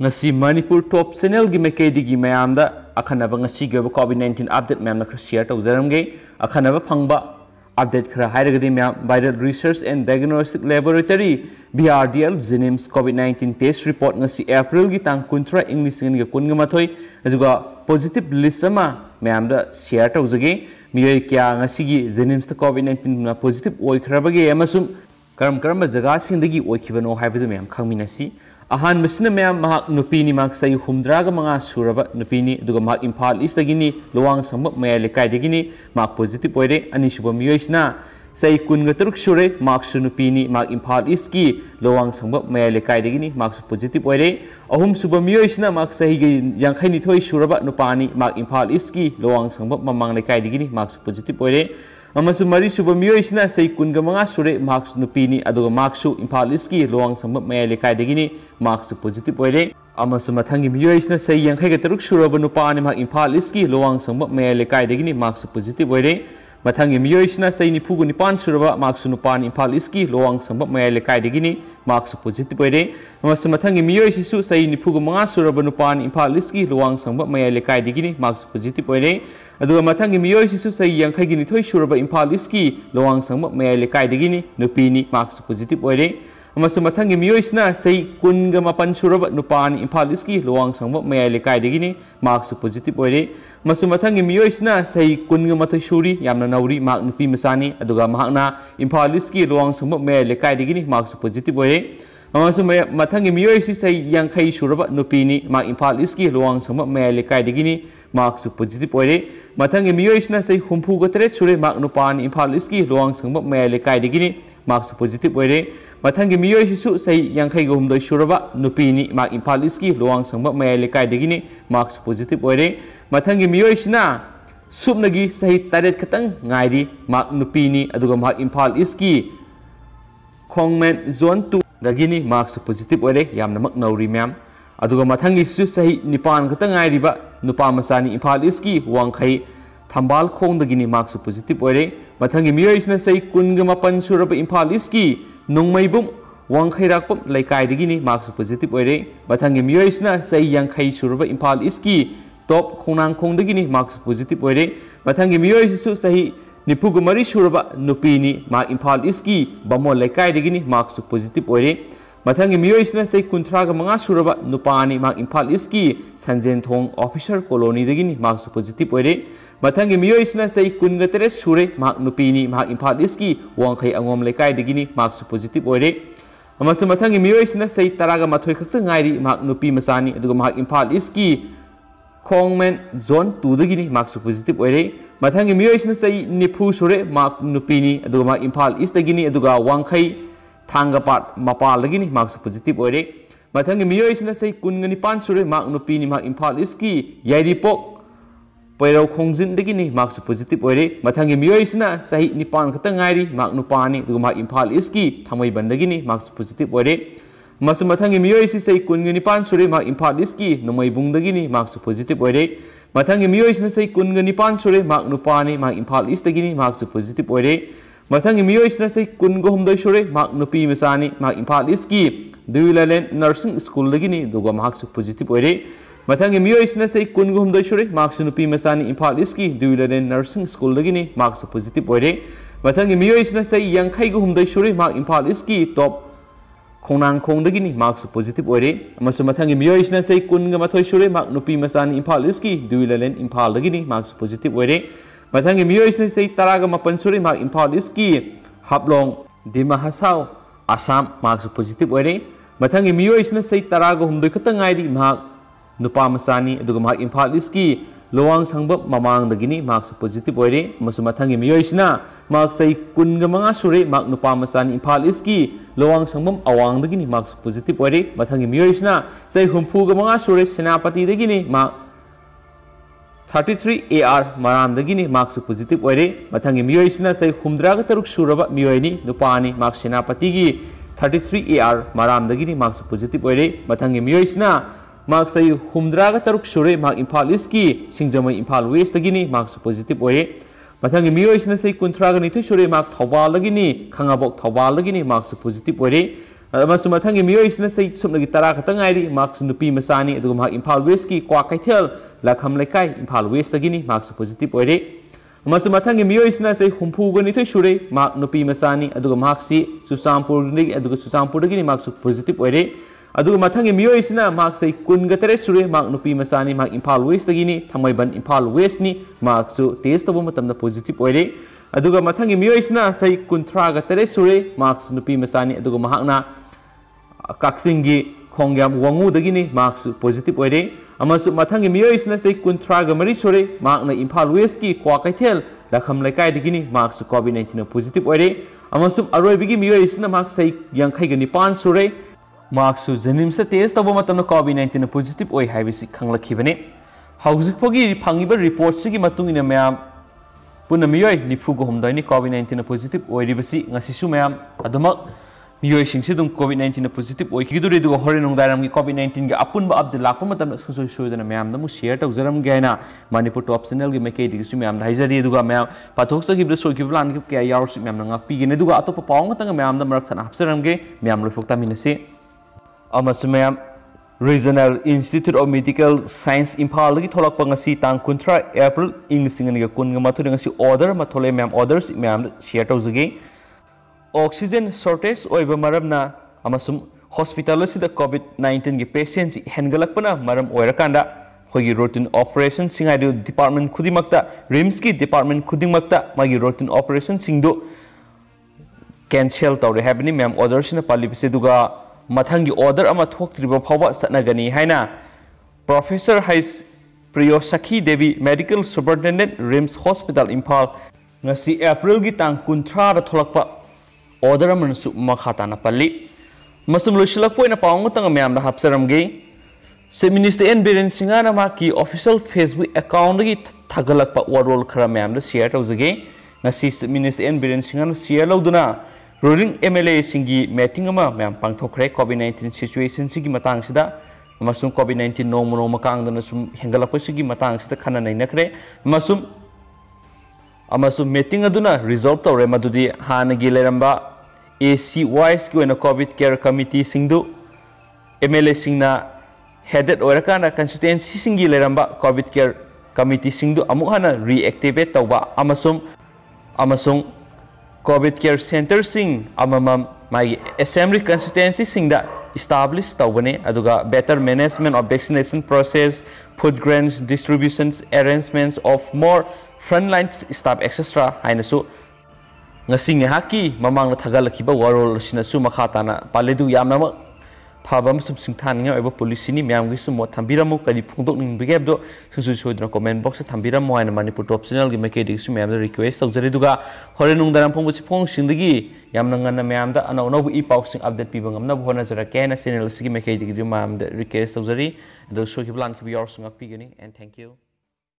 ngasi manipur top channel gi mekedi gi mayam da akhana ba ngasi ge covid 19 update mem na share to zaram ge akhana ba phangba update khara haira ge myam viral research and diagnostic laboratory BRDL Zenims covid 19 test report ngasi april gi tang kuntra english ngi ge kun ga mathoi ajuga positive list sama myam da share to zage miyoi kya ngasi gi Zenims ta covid 19 na positive oi khara ba ge amasum karam karam jaga sing dagi oi khibano haibu myam khangminasi mesina मैम sai humdraga manga suraba nupini duga mak imphal is dagini luwang samba maya lekai dagini mak positive oire ani suba miyoisna sai kun ga taruk sure mak su nupini mak imphal is ki luwang samba maya lekai dagini mak su positive oire ahum suba miyoisna mak sai gi yangkhai ni thoi suraba nupani mak imphal is ki luwang samba mamang lekai dagini mak su positive oire अमसु मरी सुब मियोइसना सै कुनगा मंगा सुरे marks नुपीनी अदुगा मार्क्सु इम्फाल इसकी लोवांग संब मार्क्स पॉजिटिव अमसु मथंगी मियोइसना सै यंखै ग तरुक सुरब नुपानी मा इम्फाल इसकी लोवांग संब मया लेकाय देगिनी मार्क्स पॉजिटिव ओइरे मथंगी मियोइसना सै निफुगु निपान सुरब मार्क्स नुपानी इम्फाल इसकी लोवांग संब मया लेकाय देगिनी मार्क्स पॉजिटिव ओइरे अमसु मथंगी मियोइसिसु सै निफुगु मंगा सुरब नुपानी इम्फाल इसकी लोवांग संब मया लेकाय देगिनी मार्क्स पॉजिटिव ओइरे अदुगा मथंगी मियोइसिसु सै यंखैगी निथोइ सुरब इम्फाल इसकी लोवांग संग मयाइ लेकाइदगिनी नुपीनी मार्क्स पॉजिटिव ओइरे मथंगी मियोइसना सै कुनगा मपन सुरब नुपानी इम्फाल इसकी मयाइ लेकाइदगिनी मार्क्स पॉजिटिव ओइरे मसु मथंगी मियोइसना सै कुनगा मथै सुरी यामना नौरी मार्क नुपी मसानी अदुगा महकना इम्फाल इसकी लोवांग संग मयाइ लेकाइदगिनी मार्क्स पॉजिटिव ओइरे मथंगी मियोइसि सै यंखै सुरब नुपीनी मार्क इम्फाल इसकी लोवांग संग मयाइ लेकाइदगिनी मार्क्स पॉजिटिव ओइरे मथंग मियोइसना सै हुम्फु गतरे सुरे मार्क नुपान इम्फाल इसकी लोवांग मया लेकाय दिगिनी मार्क्स पॉजिटिव ओइरे मथंग मियोइसिसु सै यांखै नुपीनी मार्क इसकी लोवांग संग मया लेकाय दिगिनी मार्क्स पॉजिटिव ओइरे मथंग मियोइसना सुबनगी सही तारेत खतंग ngairi मार्क मार्क इसकी खोंगमेन जोन 2 दगिनी मार्क्स पॉजिटिव ओइरे यामनमक नौरी मैम अदुगा मथंगी सु सही निपान खतंग नुपा मसानी इम्फाल ईस्टकी वांखई थम्बाल खोंदगिनी मार्क्स पॉजिटिव ओरे मथंगी मियोइसना सई कुनग मपन सुरब इम्फाल ईस्टकी नोंगमैबुम वांखैराकपम लैकाइदगिनी मार्क्स पॉजिटिव ओरे मथंगी मियोइसना सई यांखै सुरब इम्फाल ईस्टकी टॉप मार्क्स पॉजिटिव ओरे मथंगी निफुग मरी सुरब नुपीनी मा इम्फाल ईस्टकी बमो मार्क्स पॉजिटिव ओरे मथंगी कुंथ्राग मंगा सुरबा नुपानी माक इम्फाल ईस्ट की थोंग ऑफिसर कॉलोनी पॉजिटिव ओइरे मथंगी मियोइसना से कुनग तेरे सुरे माक नुपीनी माक इम्फाल ईस्ट की वांखै अंगोम लेकाय दगिनी मार्क्स पॉजिटिव ओइरे अमसु मथंगी मियोइसना से तरागा मथोय ngairi माक नुपी मसानी अदुगा माक इम्फाल ईस्ट की खोंगमेन जोन 2 दगिनी मार्क्स पॉजिटिव ओइरे मथंगी मियोइसना से निफु सुरे माक नुपीनी अदुगा माक इम्फाल ईस्ट दगिनी अदुगा वांखै थांगपाट मपालगिनी मार्क्स पॉजिटिव ओरे मथंग मियोइसना सै कुनगनि पान सुरे मार्क नुपीनी मार्क इम्फाल इसकी पैरव खोंजिनदगिनी मार्क्स पॉजिटिव ओरे मथंग मियोइसना सही निपान खत ngairi मार्क नुपानी दुग मार्क इम्फाल इसकी थमै बंदगिनी मार्क्स पॉजिटिव ओरे मस मथंग मियोइसि सै कुनगनि पान सुरे मार्क इम्फाल इसकी नुमै बुंगदगिनी मार्क्स पॉजिटिव ओरे मथंग मियोइसना सै कुनगनि पान सुरे मार्क नुपानी मार्क इम्फाल इसदगिनी मार्क्स पॉजिटिव ओरे मथंग मियोइसना से कुनगो हमदoi सुरे माक नुपी मसानी नर्सिंग स्कूल दुगो माक पॉजिटिव ओइरे मथंग मियोइसना से कुनगो हमदoi सुरे माक सु नुपी मसानी इम्फाल इसकी दुइलालेन नर्सिंग स्कूल दगिनी माक सु पॉजिटिव ओइरे मथंग मियोइसना से यंखै गो हमदoi सुरे इम्फाल इसकी टॉप खोनांग खोंदगिनी मार्क्स पॉजिटिव ओइरे अमसु मथंग मियोइसना से कुनग मथoi सुरे माक नुपी मसानी इम्फाल इसकी दुइलालेन इम्फाल दगिनी मार्क्स पॉजिटिव ओइरे मथंग मियोइसने तराग मपन सुरे मार्क इम्फाल इसकी हापलोंग दिमा हसाओ आसाम मार्क्स पॉजिटिव ओरे मथंग मियोइसने से तराग हुमदोय खत ngairi मार्क नुपमचा इम्फा इसकी लवांग संग ममांगी पोजिटिव होरे मथि मयोसीना कुनग मा सूर नुपमचा इम्फा इसकी लवांग संग अवांगी पोजिटिव होरे मथि मयोसीना चाह हूग मा सेनापति सेनापतिदी थर्टी थ्री ए आर मामदी पोजिटिव होरे मथि मयोसीना चाह हूद्राग तरुक सूरब मयोनी सेनापति की थर्टी थ्री ए आर मामदी पोजिटिव होरे मथि मयोसीना sai humdraga taruk sure mark imphal east ki singjamai imphal west dagini marks positive oire mathangi miyoisina sai kuntraga ni thui sure mark thawal dagini khangabok thawal dagini marks positive oire ꯑꯃꯁꯨꯡ ꯃꯊꯪꯒꯤ ꯃꯤꯑꯣꯏꯁꯤꯅ ꯆꯍꯤ ꯁꯨꯞꯅꯒꯤ ꯇꯔꯥ ꯈꯛꯇꯪ ꯉꯥꯏꯔꯤ ꯃꯍꯥꯛꯁꯨ ꯅꯨꯄꯤ ꯃꯆꯥꯅꯤ ꯑꯗꯨꯒ ꯃꯍꯥꯛ ꯏꯝꯐꯥꯜ ꯋꯦꯁꯀꯤ ꯀ꯭ꯋꯥ ꯀꯩꯊꯦꯜ ꯂꯈꯝ ꯂꯩꯀꯥꯏ ꯏꯝꯐꯥꯜ ꯋꯦꯁꯇꯒꯤꯅꯤ ꯃꯍꯥꯛꯁꯨ ꯄꯣꯖꯤꯇꯤꯕ ꯑꯣꯏꯔꯦ ꯑꯃꯁꯨꯡ ꯃꯊꯪꯒꯤ ꯃꯤꯑꯣꯏꯁꯤꯅ ꯆꯍꯤ ꯍꯨꯝꯐꯨꯒ ꯅꯤꯊꯣꯏ ꯁꯨꯔꯦ ꯃꯍꯥꯛ ꯅꯨꯄꯤ ꯃꯆꯥꯅꯤ ꯑꯗꯨꯒ ꯃꯍꯥꯛꯁꯤ ꯆꯨꯔꯆꯥꯟꯄꯨꯔꯗꯒꯤ ꯑꯗꯨꯒ ꯆꯨꯔꯆꯥꯟꯄꯨꯔꯗꯒꯤꯅꯤ ꯃꯍꯥꯛꯁꯨ ꯄꯣꯖꯤꯇꯤꯕ ꯑꯣꯏꯔꯦ ꯑꯗꯨꯒ ꯃꯊꯪꯒꯤ ꯃꯤꯑꯣꯏꯁꯤꯅ ꯃꯍꯥꯛ ꯆꯍꯤ ꯀꯨꯟꯒ ꯇꯔꯦꯠ ꯁꯨꯔꯦ ꯃꯍꯥꯛ ꯅꯨꯄꯤ ꯃꯆꯥꯅꯤ ꯃꯍꯥꯛ ꯏꯝꯐꯥꯜ ꯋꯦꯁꯇꯒꯤꯅꯤ ꯊꯥꯡꯃꯩꯕꯟ ꯏꯝꯐꯥꯜ ꯋꯦꯁꯅꯤ ꯃꯍꯥꯛꯁꯨ ꯇꯦꯁ ꯇꯧꯕ ꯃꯇꯝꯗ ꯄꯣꯖꯤꯇꯤꯕ ꯑꯣꯏꯔꯦ ꯑꯗꯨꯒ ꯃꯊꯪꯒꯤ ꯃꯤꯑꯣꯏꯁꯤꯅ ꯆꯍꯤ ꯀꯨꯟꯊ꯭ꯔꯥꯒ ꯇꯔꯦꯠ ꯁꯨꯔꯦ ꯃꯍꯥꯛꯁꯨ ꯅꯨꯄꯤ ꯃꯆꯥꯅꯤ ꯑꯗꯨꯒ ꯃꯍꯥꯛꯅ ꯀꯛꯆꯤꯡꯒꯤ ꯈꯣꯡꯌꯥꯝ ꯋꯥꯡꯉꯨꯗꯒꯤꯅꯤ ꯃꯍꯥꯛꯁꯨ ꯄꯣꯖꯤꯇꯤꯕ ꯑꯣꯏꯔꯦ ꯑꯃꯁꯨꯡ ꯃꯊꯪꯒꯤ ꯃꯤꯑꯣꯏꯁꯤꯅ ꯆꯍꯤ ꯀꯨꯟꯊ꯭ꯔꯥꯒ ꯃꯔꯤ ꯁꯨꯔꯦ ꯃꯍꯥꯛꯅ ꯏꯝꯐꯥꯜ ꯋꯦꯁꯀꯤ ꯀ꯭ꯋꯥ ꯀꯩꯊꯦꯜ ꯂꯈꯝ ꯂꯩꯀꯥꯏꯗꯒꯤꯅꯤ ꯃꯍꯥꯛꯁꯨ ꯀꯣꯚꯤꯗ ꯅꯥꯏꯟꯇꯤꯟ ꯄꯣꯖꯤꯇꯤꯕ ꯑꯣꯏꯔꯦ ꯑꯃꯁꯨꯡ ꯑꯔꯣꯏꯕꯒꯤ ꯃꯤꯑꯣꯏꯁꯤꯅ ꯃꯍꯥꯛ ꯆꯍꯤ ꯌꯥꯡꯈꯩꯒ ꯅꯤꯄꯥꯟ ꯁꯨꯔꯦ ꯃꯍꯥꯛꯁꯨ ꯖꯦꯅꯤꯝꯁꯇ ꯇꯦꯁ ꯇꯧꯕ ꯃꯇꯝꯗ ꯀꯣꯚꯤꯗ ꯅꯥꯏꯟꯇꯤꯟ ꯄꯣꯖꯤꯇꯤꯕ ꯑꯣꯏ ꯍꯥꯏꯕꯁꯤ ꯈꯪꯂꯛꯈꯤꯕꯅꯤ ꯍꯧꯖꯤꯛꯐꯥꯎꯒꯤ ꯐꯪꯉꯤꯕ ꯔꯤꯄꯣꯔꯠꯁꯤꯒꯤ ꯃꯇꯨꯡ ꯏꯟꯅ ꯃꯌꯥꯝ ꯄꯨꯟꯅ ꯃꯤꯑꯣꯏ ꯅꯤꯐꯨꯒ ꯍꯨꯝꯗꯣꯏꯅꯤ ꯀꯣꯚꯤꯗ ꯅꯥꯏꯟꯇꯤꯟ ꯄꯣꯖꯤꯇꯤꯕ ꯑꯣꯏꯔꯤꯕꯁꯤ ꯉꯁꯤꯁꯨ ꯃꯌꯥꯝ ꯑꯗꯨꯃꯛ ꯃꯤꯑꯣꯏꯁꯤꯡꯁꯤ ꯑꯗꯨꯝ ꯀꯣꯚꯤꯗ ꯅꯥꯏꯟꯇꯤꯟ ꯄꯣꯖꯤꯇꯤꯕ ꯑꯣꯏꯈꯤꯗꯣꯔꯤ ꯑꯗꯨꯒ ꯍꯣꯔꯦꯟ ꯅꯨꯡꯗꯥꯡꯋꯥꯏꯔꯝꯒꯤ ꯀꯣꯚꯤꯗ ꯅꯥꯏꯟꯇꯤꯟꯒꯤ ꯑꯄꯨꯟꯕ ꯑꯞꯗꯦꯠ ꯂꯥꯛꯄ ꯃꯇꯝꯗ ꯁꯨꯡꯁꯣꯏ ꯁꯣꯏꯗꯅ ꯃꯌꯥꯝꯗ ꯑꯃꯨꯛ ꯁꯤꯌꯔ ꯇꯧꯖꯔꯝꯒꯦ ꯍꯥꯏꯅ ꯃꯅꯤꯄꯨꯔ ꯇꯣꯞ ꯆꯦꯅꯦꯜꯒꯤ ꯃꯥꯏꯀꯩꯗꯒꯤꯁꯨ ꯃꯌꯥꯝꯗ ꯍꯥꯏꯖꯔꯤ ꯑꯗꯨꯒ ꯃꯌꯥꯝ ꯄꯥꯊꯣꯛꯆꯈꯤꯕꯗ ꯁꯣꯏꯈꯤꯕ ꯂꯥꯟꯈꯤꯕ ꯀꯌꯥ ꯌꯥꯎꯔꯁꯨ ꯃꯌꯥꯝꯅ ꯉꯥꯛꯄꯤꯒꯅꯤ ꯑꯗꯨꯒ ꯑꯇꯣꯞꯄ ꯄꯥꯎ ꯑꯃꯇꯪ ꯃꯌꯥꯝꯗ ꯃꯔꯛ ꯊꯠꯅ ꯍꯥꯞꯆꯔꯝꯒꯦ ꯃꯌꯥꯝ ꯂꯣꯏꯐꯥꯎ ꯇꯥꯃꯤꯟꯅꯁꯤ ꯑꯃꯁꯨꯡ ꯃꯌꯥꯝ regional institute of medical science ꯏꯝꯐꯥꯜꯗꯒꯤ ꯊꯣꯛꯂꯛꯄ ꯉꯁꯤ ꯇꯥꯡ ꯀꯨꯟꯊ꯭ꯔꯥ ꯑꯦꯄ꯭ꯔꯤꯜ ꯏꯪ ꯂꯤꯁꯤꯡ ꯑꯅꯤꯒ ꯀꯨꯟꯒ ꯃꯥꯊꯣꯏꯗ ꯉꯁꯤ ꯑꯣꯔꯗꯔ ꯑꯃ ꯊꯣꯛꯂꯛꯑꯦ ꯃꯌꯥꯝ ꯑꯣꯔꯗꯔꯁꯤ ꯃꯌꯥꯝꯗ ꯁꯤꯌꯔ ꯇꯧꯖꯒꯦ ꯑꯣꯛꯁꯤꯖꯦꯟ ꯁꯣꯔꯇꯦꯖ ꯑꯣꯏꯕ ꯃꯔꯝꯅ ꯑꯃꯁꯨꯡ ꯍꯣꯁꯄꯤꯇꯥꯜ ꯑꯁꯤꯗ ꯀꯣꯚꯤꯗ ꯅꯥꯏꯟꯇꯤꯟꯒꯤ ꯄꯦꯁꯦꯟꯁꯤ ꯍꯦꯟꯒꯠꯂꯛꯄꯅ ꯃꯔꯝ ꯑꯣꯏꯔꯀꯥꯟꯗ ꯑꯩꯈꯣꯏꯒꯤ ꯔꯣꯇꯤꯟ ꯑꯣꯄꯔꯦꯁꯟꯁꯤꯡ ꯍꯥꯏꯗꯨ ꯗꯤꯄꯥꯔꯠꯃꯦꯟ ꯈꯨꯗꯤꯡꯃꯛꯇ ꯔꯤꯝꯁꯀꯤ ꯗꯤꯄꯥꯔꯠꯃꯦꯟ ꯈꯨꯗꯤꯡꯃꯛꯇ ꯃꯥꯒꯤ ꯔꯣꯇꯤꯟ ꯑꯣꯄꯔꯦꯁꯟꯁꯤꯡꯗꯨ ꯀꯦꯟꯁꯦꯜ ꯇꯧꯔꯦ ꯍꯥꯏꯕꯅꯤ ꯃꯌꯥꯝ ꯑꯣꯔꯗꯔꯁꯤꯅ ꯄꯥꯜꯂꯤꯕꯁꯤ ꯑꯗꯨꯒ मथंग other थोब सत्गनी professor हईस Priyo Sakhi Devi medical superintendent RIMS hospital Imphal April कुथ्रा ओदर मखाता पल्ली लुशल पाउंग मैम हापसरमे से मिनिस्टर एन बीरें सिंगा की ऑफिशियल फेसबुक अकाउंट थगल वरोल खर मैम सेयर तौजे से मिनिस्टर एन बीरें सिंगा सेयर लौदना ꯔꯨꯂꯤꯡ ꯑꯦꯝ ꯑꯦꯜ ꯑꯦꯁꯤꯡꯒꯤ ꯃꯦꯇꯤꯡ ꯑꯃ ꯃꯌꯥꯝ ꯄꯥꯡꯊꯣꯛꯈ꯭ꯔꯦ ꯀꯣꯚꯤꯠ ꯅꯥꯏꯟꯇꯤꯟ ꯁꯤꯆꯨꯋꯦꯁꯟꯁꯤꯒꯤ ꯃꯇꯥꯡꯁꯤꯗ ꯑꯃꯁꯨꯡ ꯀꯣꯚꯤꯠ ꯅꯥꯏꯟꯇꯤꯟ ꯅꯣꯡꯃ ꯅꯣꯡꯃ ꯀꯥꯡꯗꯅ ꯁꯨꯝ ꯍꯦꯟꯒꯠꯂꯛꯄꯁꯤꯒꯤ ꯃꯇꯥꯡꯁꯤꯗ ꯈꯟꯅ ꯅꯩꯅꯈ꯭ꯔꯦ ꯑꯃꯁꯨꯡ ꯑꯃꯁꯨꯡ ꯃꯤꯇꯤꯡ ꯑꯗꯨꯅ ꯔꯤꯖꯣꯜꯕ ꯇꯧꯔꯦ ꯃꯗꯨꯗꯤ ꯍꯥꯟꯅꯒꯤ ꯂꯩꯔꯝꯕ ꯑꯦ ꯁꯤ ꯋꯥꯏꯁꯀꯤ ꯑꯣꯏꯅ ꯀꯣꯚꯤꯠ ꯀꯦꯌꯔ ꯀꯃꯤꯇꯤꯁꯤꯡꯗꯨ ꯑꯦꯝ ꯑꯦꯜ ꯑꯦꯁꯤꯡꯅ ꯍꯦꯗꯦꯠ ꯑꯣꯏꯔꯀꯥꯟꯗ ꯀꯟꯁꯇꯤꯇꯦꯟꯁꯤꯁꯤꯡꯒꯤ ꯂꯩꯔꯝꯕ ꯀꯣꯚꯤꯠ ꯀꯦꯌꯔ ꯀꯃꯤꯇꯤꯁꯤꯡꯗꯨ ꯑꯃꯨꯛ ꯍꯟꯅ ꯔꯤꯑꯦꯛꯇꯤꯚꯦꯠ ꯇꯧꯕ ꯑꯃꯁꯨꯡ ꯑꯃꯁꯨꯡ covid care center sing amamam mai assembly constituency singda establish tawbane aduga better management of vaccination process food grants distributions arrangements of more frontline staff etc pabam sum sing tan nga eba polisi ni miam gi sum mo tambira mo kadi punduk ning bigeb do sum sum sum dra comment box tambira mo ana mani put optional gi make dik sum da request tok jari duga. Hore nung daram pung pung sing digi yam nang ngana miam da ana ono bu e box sing update pi bangam. Na bu hona jara ke na senel sigi make dik di miam da request tok jari. Do so ki plan ki bi yor and thank you.